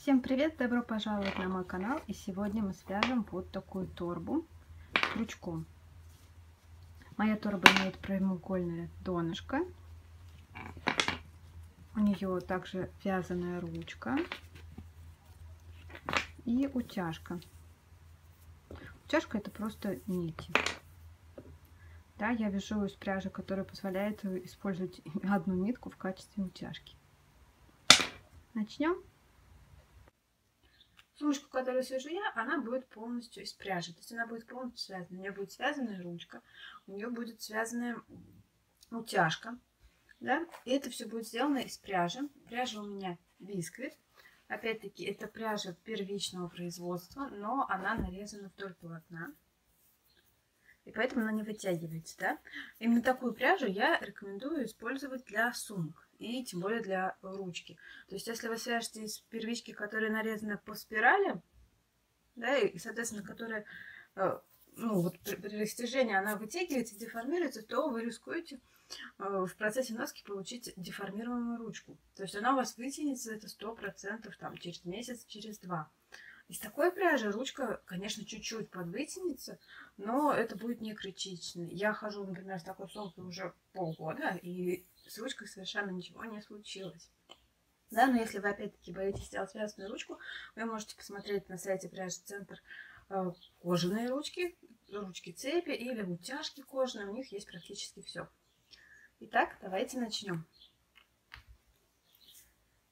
Всем привет! Добро пожаловать на мой канал! И сегодня мы свяжем вот такую торбу крючком. Моя торба имеет прямоугольное донышко. У нее также вязаная ручка и утяжка. Утяжка это просто нити. Да, я вяжу из пряжи, которая позволяет использовать одну нитку в качестве утяжки. Начнем. Сумочку, которую свяжу я, она будет полностью из пряжи. То есть она будет полностью связана. У нее будет связанная ручка, у нее будет связанная утяжка. Да? И это все будет сделано из пряжи. Пряжа у меня бисквит. Опять-таки, это пряжа первичного производства, но она нарезана вдоль полотна. И поэтому она не вытягивается, да? Именно такую пряжу я рекомендую использовать для сумок и тем более для ручки. То есть, если вы свяжете из первички, которая нарезана по спирали, да, и, соответственно, которая, э, ну, вот при, растяжении она вытягивается, деформируется, то вы рискуете э, в процессе носки получить деформированную ручку. То есть она у вас вытянется, это сто процентов там через месяц, через два. Из такой пряжи ручка, конечно, чуть-чуть подвытянется, но это будет не критично. Я хожу, например, с такой сумкой уже полгода, и ручкой совершенно ничего не случилось. Да, но если вы опять-таки боитесь сделать вязаную ручку, вы можете посмотреть на сайте пряжи Центр э, кожаные ручки, ручки цепи или утяжки кожаные, у них есть практически все. Итак, давайте начнем.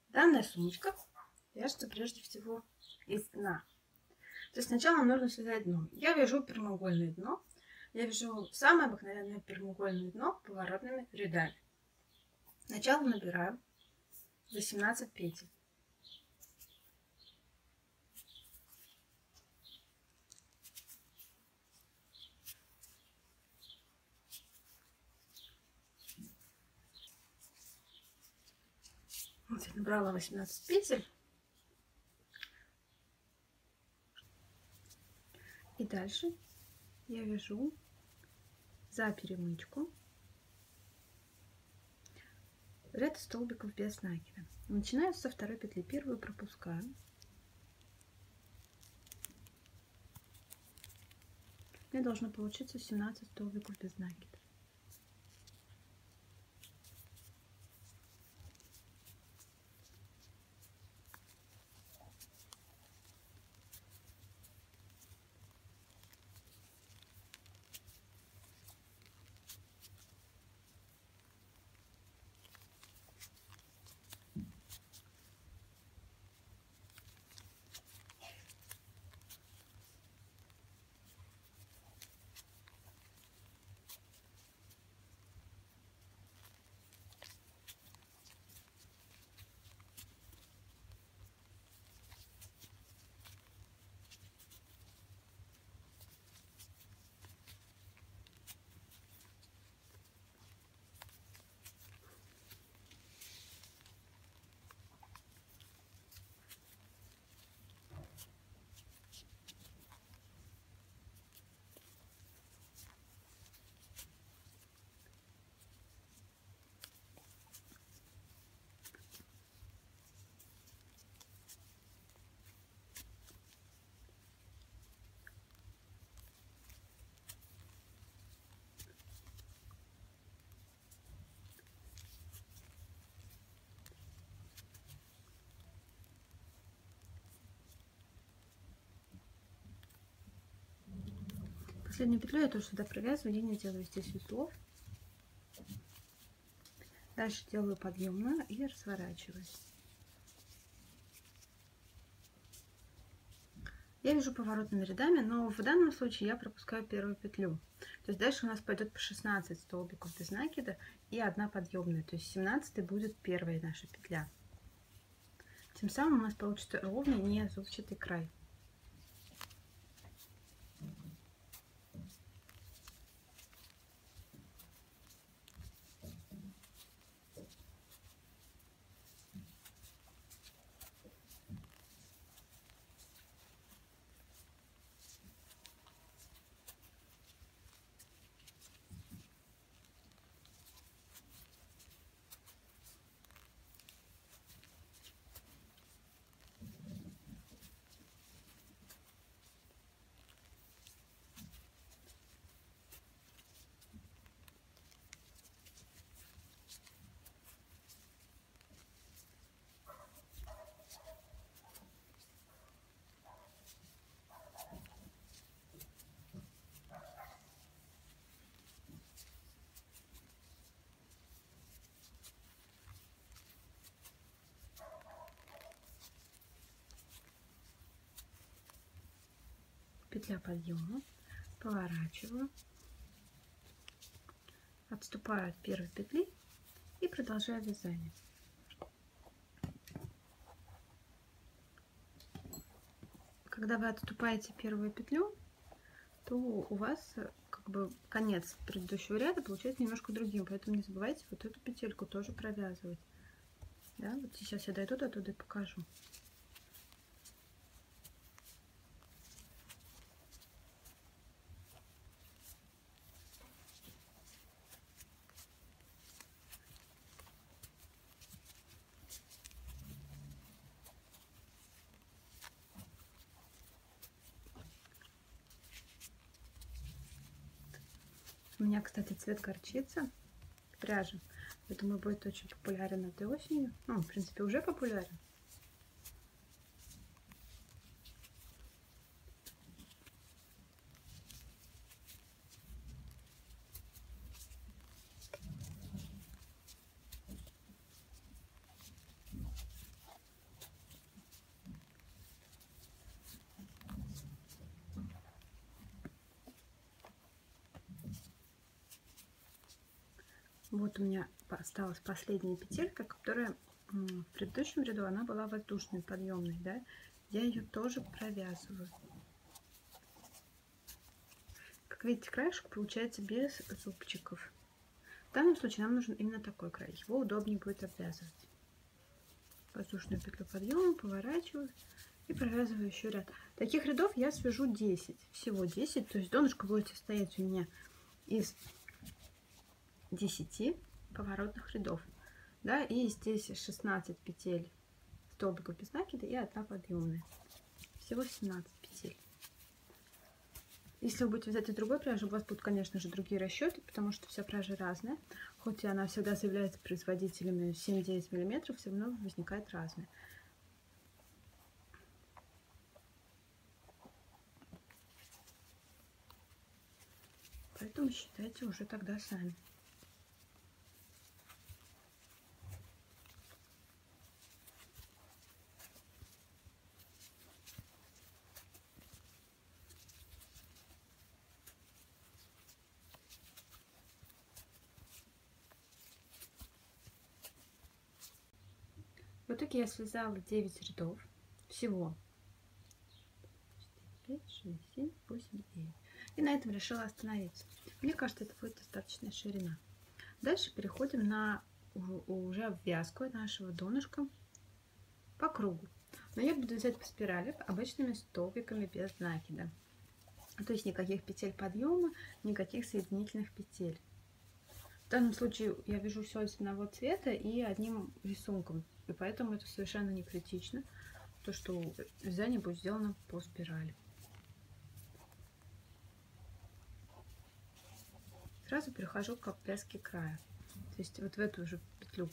Данная сумочка вяжется прежде всего из дна. То есть сначала нужно связать дно. Я вяжу прямоугольное дно. Я вяжу самое обыкновенное прямоугольное дно поворотными рядами. Сначала набираем 18 петель. Вот я набрала 18 петель. И дальше я вяжу за перемычку ряд столбиков без накида. Начинаю со второй петли, первую пропускаю. Мне должно получиться 17 столбиков без накида. Последнюю петлю я тоже сюда провязываю, я не делаю здесь узлов. Дальше делаю подъемную и разворачиваюсь. Я вяжу поворотными рядами, но в данном случае я пропускаю первую петлю. То есть дальше у нас пойдет по 16 столбиков без накида и одна подъемная. То есть 17 будет первая наша петля. Тем самым у нас получится ровный, не зубчатый край. Петля подъема, поворачиваю, отступаю от первой петли и продолжаю вязание. Когда вы отступаете первую петлю, то у вас как бы конец предыдущего ряда получается немножко другим, поэтому не забывайте вот эту петельку тоже провязывать. Да, вот сейчас я дойду до туда и покажу. Меня, кстати, цвет горчицы пряжи. Я думаю, будет очень популярен этой осенью. Ну, в принципе, уже популярен. Вот у меня осталась последняя петелька, которая в предыдущем ряду она была воздушной, подъемной, да. Я ее тоже провязываю. Как видите, краешек получается без зубчиков. В данном случае нам нужен именно такой край. Его удобнее будет обвязывать. Воздушную петлю подъема, поворачиваю и провязываю еще ряд. Таких рядов я свяжу 10. Всего 10. То есть донышко будет состоять у меня из 10 поворотных рядов. Да, и здесь 16 петель столбиков без накида и одна подъемная. Всего 17 петель. Если вы будете вязать из другой пряжи, у вас будут, конечно же, другие расчеты, потому что вся пряжа разная. Хоть и она всегда заявляется производителями 7-9 мм, все равно возникает разная. Поэтому считайте уже тогда сами. Итоге я связала 9 рядов всего. 5, 6, 7, 8, 9. И на этом решила остановиться. Мне кажется, это будет достаточная ширина. Дальше переходим на уже обвязку нашего донышка по кругу. Но я буду вязать по спирали обычными столбиками без накида. То есть никаких петель подъема, никаких соединительных петель. В данном случае я вяжу все одного цвета и одним рисунком. И поэтому это совершенно не критично, то что вязание будет сделано по спирали. Сразу перехожу к обвязке края. То есть вот в эту же петлю,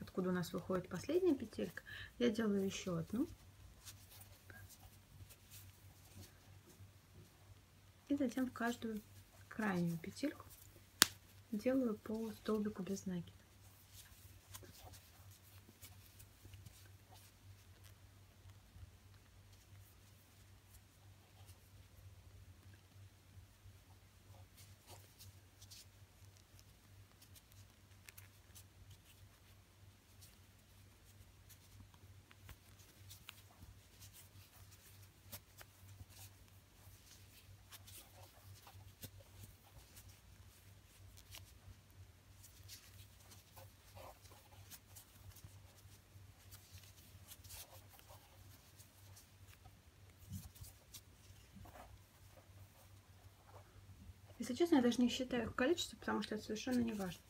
откуда у нас выходит последняя петелька, я делаю еще одну. И затем в каждую крайнюю петельку делаю по столбику без накида. Если честно, я даже не считаю их количество, потому что это совершенно не важно.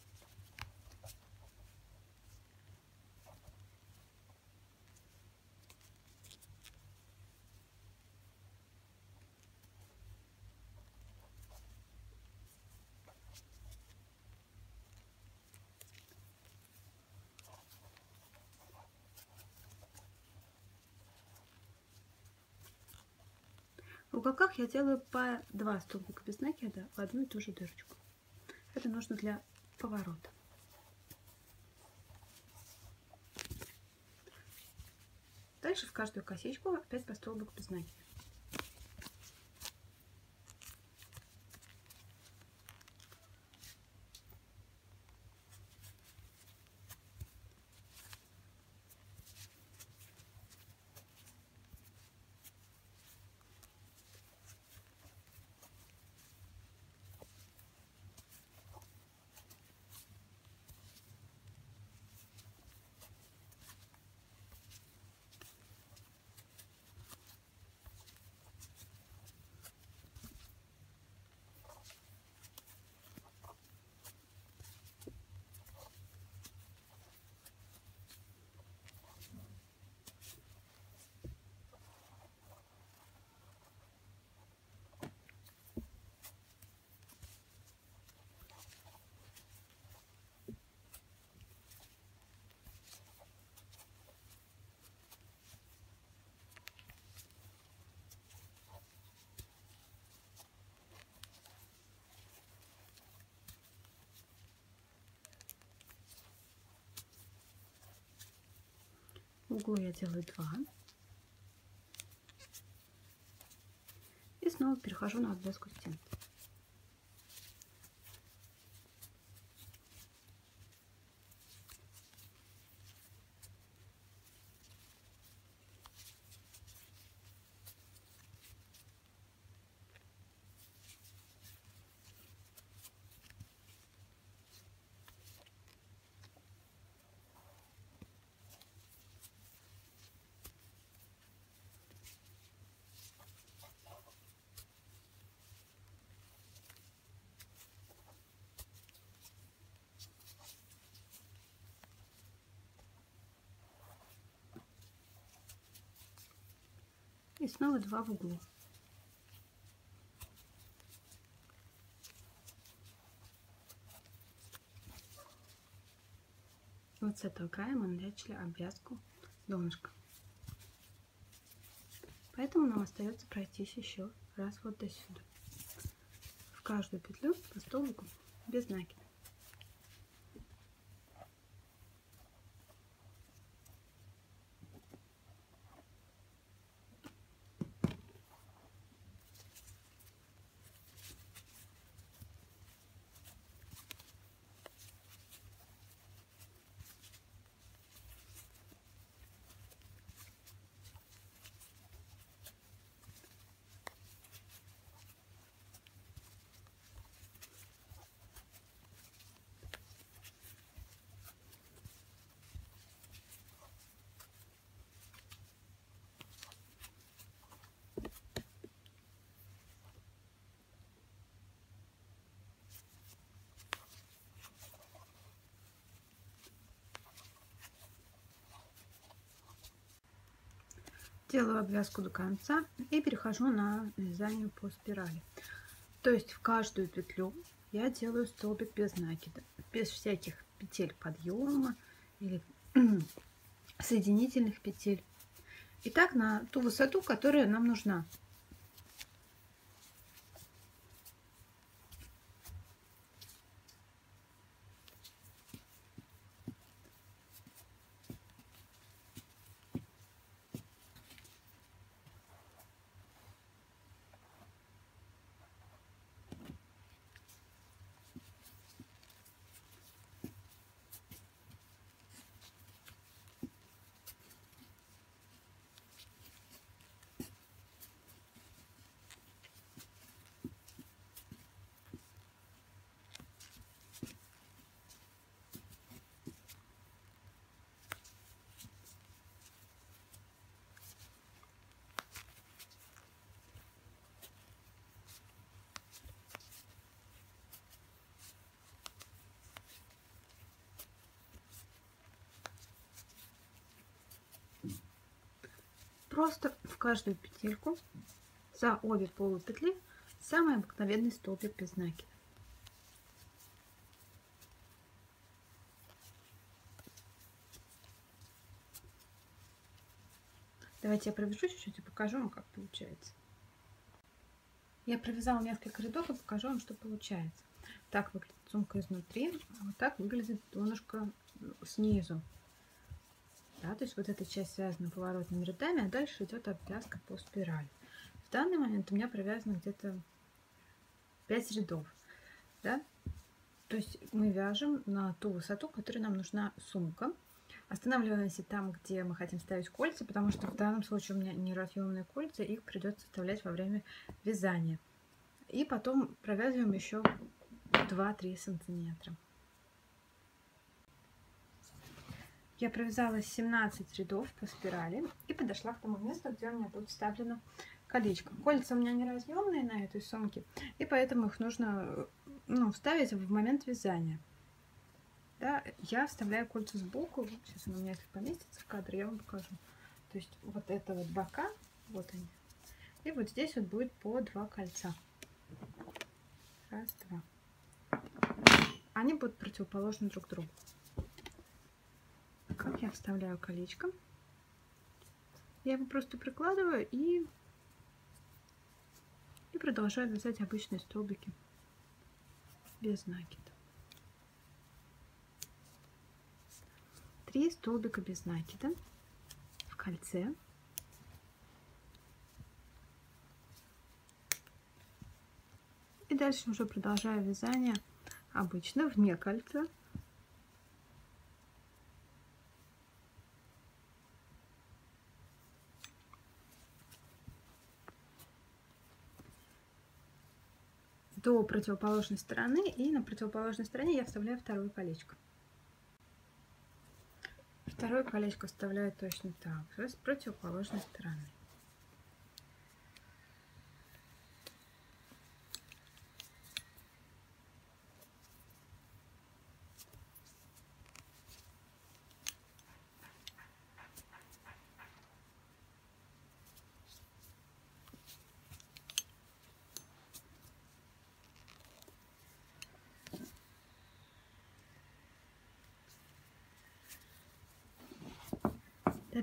Я делаю по два столбика без накида в одну и ту же дырочку. Это нужно для поворота. Дальше в каждую косичку опять по столбику без накида. Углу я делаю 2. И снова перехожу на обвязку стенки. И снова два в углу. Вот с этого края мы начали обвязку донышка. Поэтому нам остается пройтись еще раз вот до сюда. В каждую петлю по столбику без накида. Делаю обвязку до конца и перехожу на вязание по спирали. То есть в каждую петлю я делаю столбик без накида, без всяких петель подъема или соединительных петель. И так на ту высоту, которая нам нужна. Просто в каждую петельку за обе полупетли самый обыкновенный столбик без накида. Давайте я провяжу чуть-чуть и покажу вам, как получается. Я провязала несколько рядов и покажу вам, что получается. Так выглядит сумка изнутри, а вот так выглядит донышко снизу. Да, то есть вот эта часть связана поворотными рядами, а дальше идет обвязка по спирали. В данный момент у меня провязано где-то 5 рядов. Да? То есть мы вяжем на ту высоту, которая нам нужна сумка. Останавливаемся там, где мы хотим ставить кольца, потому что в данном случае у меня неразъемные кольца, их придется вставлять во время вязания. И потом провязываем еще 2-3 сантиметра. Я провязала 17 рядов по спирали и подошла к тому месту, где у меня будет вставлено колечко. Кольца у меня не разъемные на этой сумке, и поэтому их нужно ну, вставить в момент вязания. Да, я вставляю кольца сбоку. Сейчас она у меня, если поместится в кадр, я вам покажу. То есть вот это вот бока, вот они. И вот здесь вот будет по два кольца. Раз, два. Они будут противоположны друг другу как я вставляю колечко. Я его просто прикладываю и, и продолжаю вязать обычные столбики без накида. Три столбика без накида. кольце. И дальше уже продолжаю вязание обычно вне кольца. До противоположной стороны и на противоположной стороне я вставляю второе колечко. Второе колечко вставляю точно так же с противоположной стороны.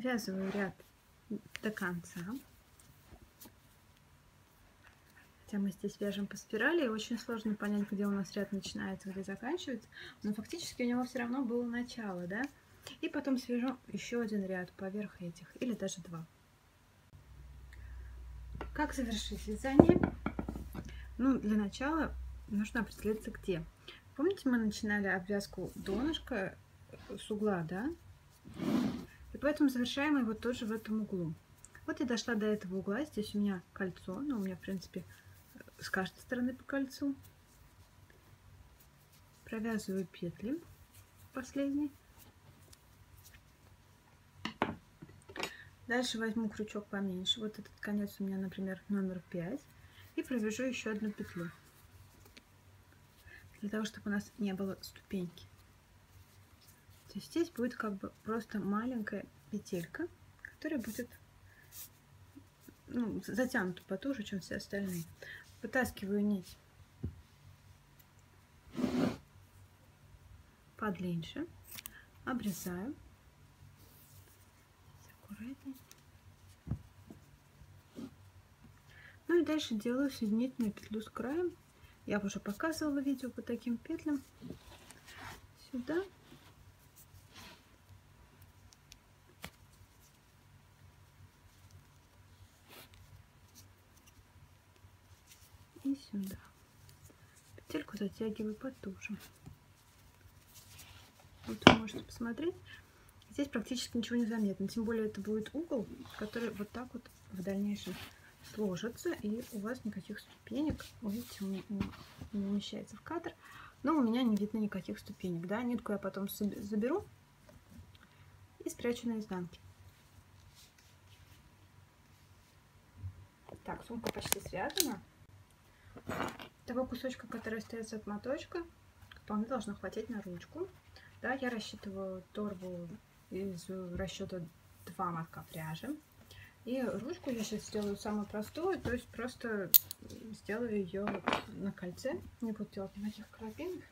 Довязываю ряд до конца. Хотя мы здесь вяжем по спирали, и очень сложно понять, где у нас ряд начинается, где заканчивается. Но фактически у него все равно было начало, да? И потом свяжем еще один ряд поверх этих, или даже два. Как завершить вязание? Ну, для начала нужно определиться где. Помните, мы начинали обвязку донышка с угла, да? Поэтому завершаем его тоже в этом углу. Вот я дошла до этого угла. Здесь у меня кольцо. Ну, у меня, в принципе, с каждой стороны по кольцу. Провязываю петли последние. Дальше возьму крючок поменьше. Вот этот конец у меня, например, номер 5. И провяжу еще одну петлю. Для того, чтобы у нас не было ступеньки. То есть здесь будет как бы просто маленькая петелька, которая будет ну, затянута потуже, чем все остальные. Вытаскиваю нить подлиннее, обрезаю. Ну и дальше делаю соединительную петлю с краем. Я уже показывала видео по таким петлям. Сюда и сюда. Петельку затягиваю потуже. Вот вы можете посмотреть. Здесь практически ничего не заметно. Тем более это будет угол, который вот так вот в дальнейшем сложится. И у вас никаких ступенек, видите, не, не умещается в кадр. Но у меня не видно никаких ступенек. Да? Нитку я потом заберу и спрячу на изнанке. Так, сумка почти связана. Того кусочка, который остается от моточка, вполне должно хватить на ручку. Да, я рассчитываю торбу из расчета 2 мотка пряжи. И ручку я сейчас сделаю самую простую, то есть просто сделаю ее на кольце. Не буду делать никаких карабинов.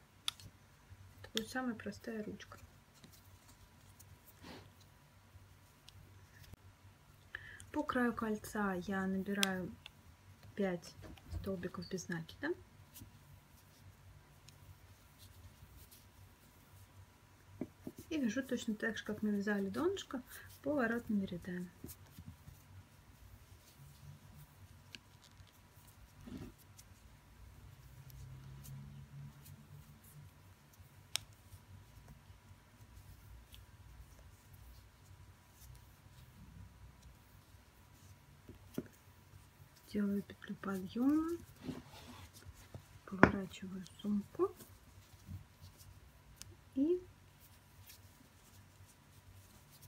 Это будет самая простая ручка. По краю кольца я набираю 5 столбиков без накида. И вяжу точно так же, как мы вязали донышко, поворотными рядами. Делаю петлю подъема, поворачиваю сумку и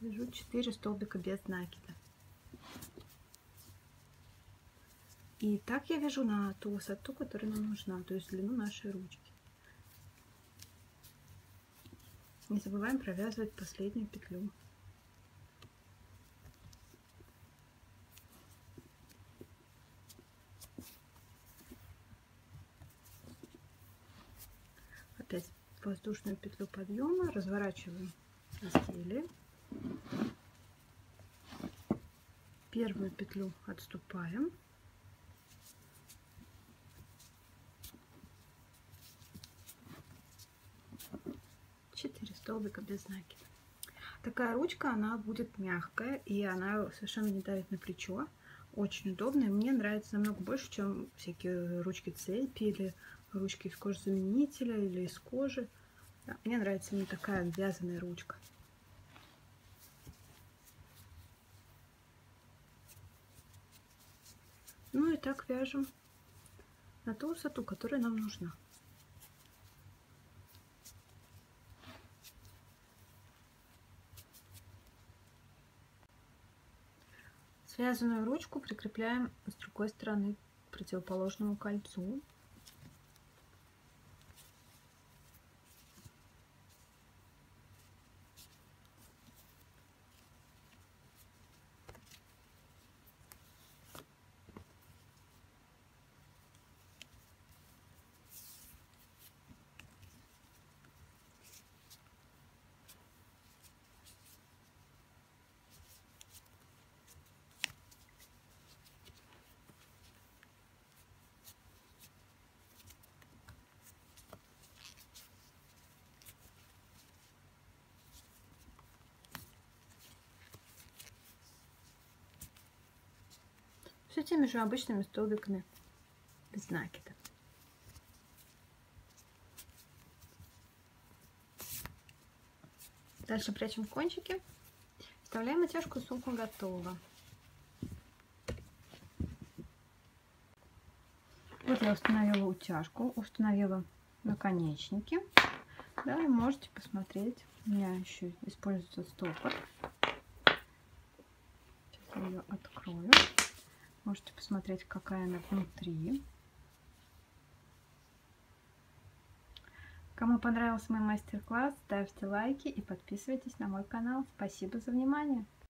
вяжу 4 столбика без накида. И так я вяжу на ту высоту, которая нам нужна, то есть длину нашей ручки. Не забываем провязывать последнюю петлю. Воздушную петлю подъема, разворачиваем изделие. Первую петлю отступаем. Четыре столбика без накида. Такая ручка, она будет мягкая, и она совершенно не давит на плечо. Очень удобная. Мне нравится намного больше, чем всякие ручки цепи или ручки из кожзаменителя или из кожи. Да, мне нравится именно такая вязаная ручка. Ну и так вяжем на ту высоту, которая нам нужна. Связанную ручку прикрепляем с другой стороны к противоположному кольцу. Все теми же обычными столбиками без накида. Дальше прячем кончики. Вставляем натяжку, сумку готова. Вот я установила утяжку, установила наконечники. Да, и можете посмотреть. У меня еще используется стопор. Сейчас я ее открою. Можете посмотреть, какая она внутри. Кому понравился мой мастер-класс, ставьте лайки и подписывайтесь на мой канал. Спасибо за внимание!